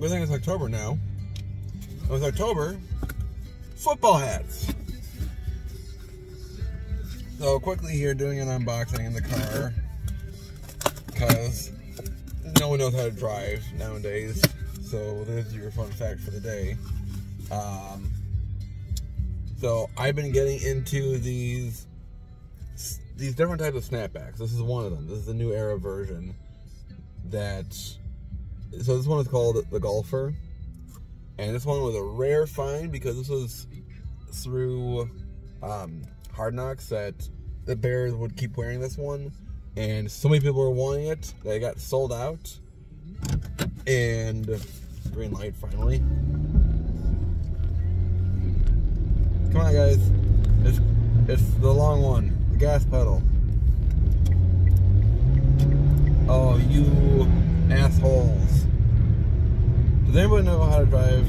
good thing it's October now. And with October, football hats. So quickly here, doing an unboxing in the car because no one knows how to drive nowadays. So there's your fun fact for the day. Um, so I've been getting into these these different types of snapbacks. This is one of them. This is the new era version that. So this one is called the Golfer, and this one was a rare find because this was through um, Hard Knocks that the Bears would keep wearing this one, and so many people were wanting it that it got sold out. And green light finally. Come on, guys. It's it's the long one The gas pedal. Oh, you assholes. Does anybody know how to drive?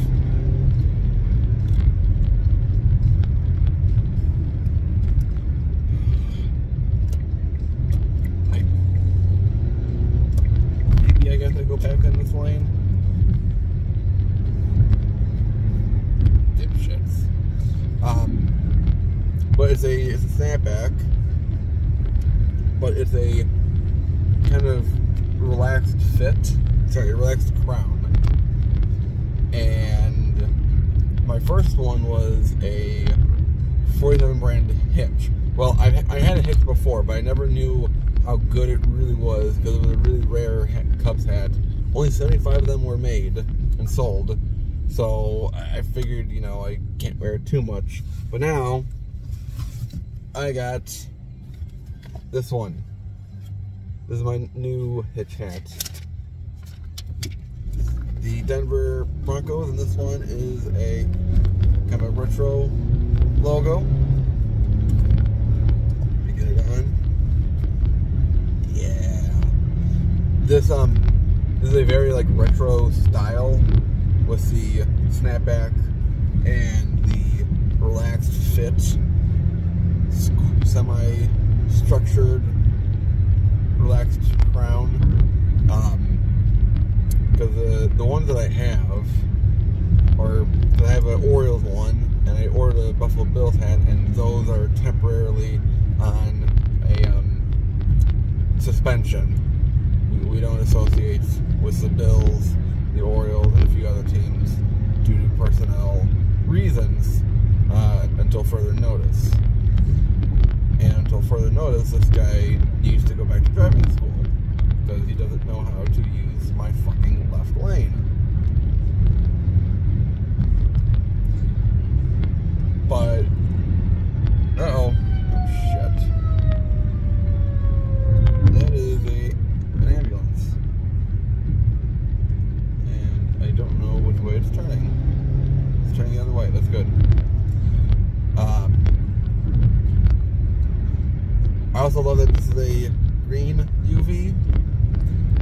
maybe I guess I go back in this lane. Dipshits. Um, but it's a it's a snapback but it's a kind of relaxed fit. Sorry, relaxed crown. And my first one was a 47 brand hitch. Well, I, I had a hitch before, but I never knew how good it really was because it was a really rare Cubs hat. Only 75 of them were made and sold. So I figured, you know, I can't wear it too much. But now I got this one. This is my new hitch hat. The Denver Broncos, and this one is a kind of a retro logo. get it on. Yeah. This um this is a very like retro style with the snapback and the relaxed fit semi structured, relaxed crown. Because um, the the ones that I have are I have an Orioles one, and I ordered a Buffalo Bills hat, and those are temporarily on a um, suspension. We, we don't associate with the Bills, the Orioles, and a few other teams due to personnel reasons uh, until further notice. And until further notice, this guy needs to go back to driving school because he doesn't know how to use my fucking left lane. But, uh oh, shit. That is a an ambulance, and I don't know which way it's turning. It's turning the other way. That's good. Um, I also love that this is a green UV.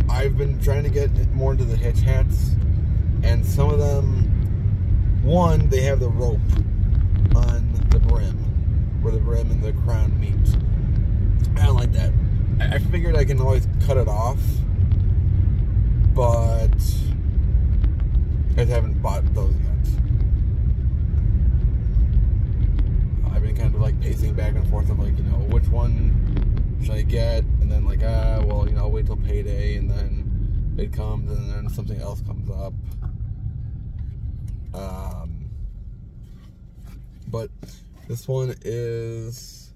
I've been trying to get more into the hitch hats, and some of them, one, they have the rope on the brim, where the brim and the crown meet. I don't like that. I figured I can always cut it off, but I haven't bought those yet. I've been kind of like pacing back and forth. I'm like, you know, which one should I get? And then like, ah, well, you know, I'll wait till payday, and then it comes, and then something else comes up. Um, but this one is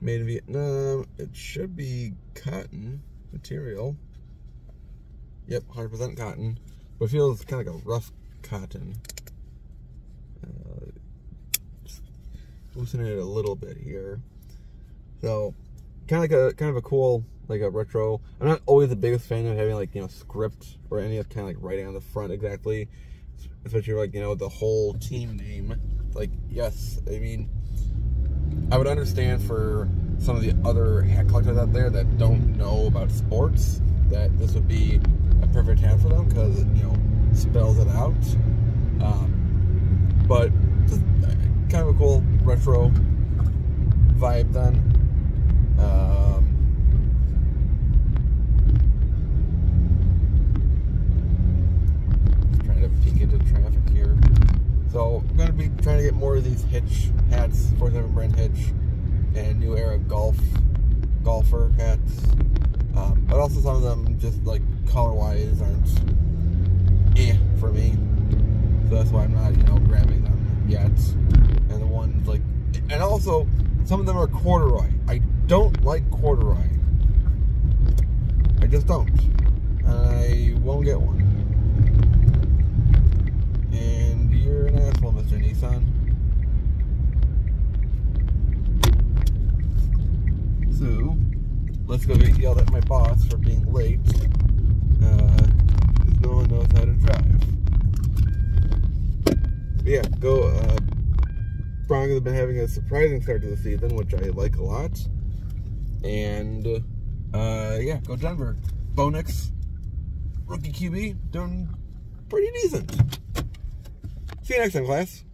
made in Vietnam. It should be cotton material. Yep, 100% cotton. But feels kind of like a rough cotton. Uh, loosen it a little bit here. So, kind of like a kind of a cool like a retro. I'm not always the biggest fan of having like you know script or any of kind of like writing on the front exactly, especially like you know the whole team name. Like yes, I mean, I would understand for some of the other hat collectors out there that don't know about sports that this would be a perfect hat for them because it you know spells it out. Um, but kind of a cool retro vibe then. Um, just trying to peek into traffic here. So I'm going to be trying to get more of these hitch hats, 47 brand hitch, and new era golf golfer hats. Um, but also some of them just like color wise aren't eh for me. So that's why I'm not, you know, grabbing them yet. And the ones like and also some of them are corduroy. I don't like corduroy. I just don't. I won't get one. And you're an asshole, Mr. Nissan. So, let's go get yelled at my boss for being late. Uh, no one knows how to drive. Yeah, go, uh, Broncos have been having a surprising start to the season, which I like a lot. And, uh, yeah, go Denver. Bo Nix, rookie QB, doing pretty decent. See you next time, class.